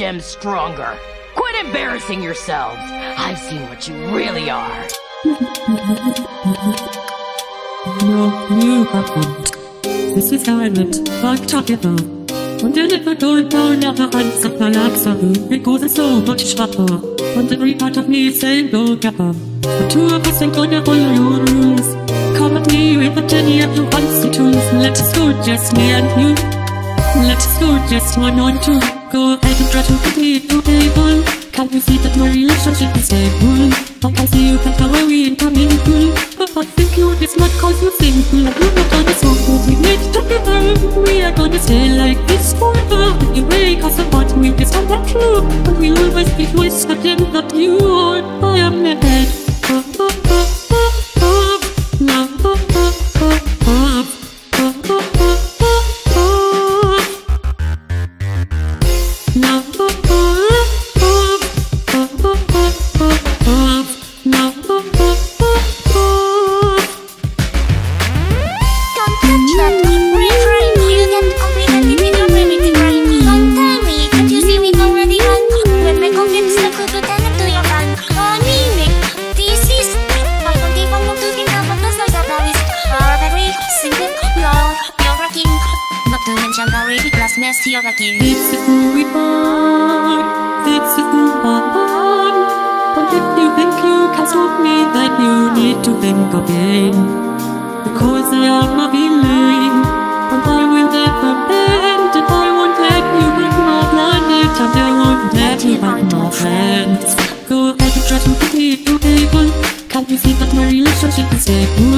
them stronger. Quit embarrassing yourselves. I've seen what you really are. No, you haven't. This is how I met like together. And then if I don't know never answer my answer Because it's so much sharper And every part of me is saying go gapper The two of us ain't gonna follow your rules Come at me with a tenny of your fancy tools Let us go just me and you just one on two. Go ahead and try to complete your table Can't you see that my relationship is stable? I can see you can where we ain't coming cool. But I think you this not cause you simple Like you're not on the so good we made together We are gonna stay like this forever. Anyway, cause I want we just have that true. But we'll always be whispered in that you are I am the No. Czułem się mess, you're the taki It's a cool report It's a cool report But if you think you can stop me Then you need to think again Because I am a villain And I will never bend. And I won't let you back my planet And I won't let you back my friends Go ahead and try to be people can't you see that my relationship is stable?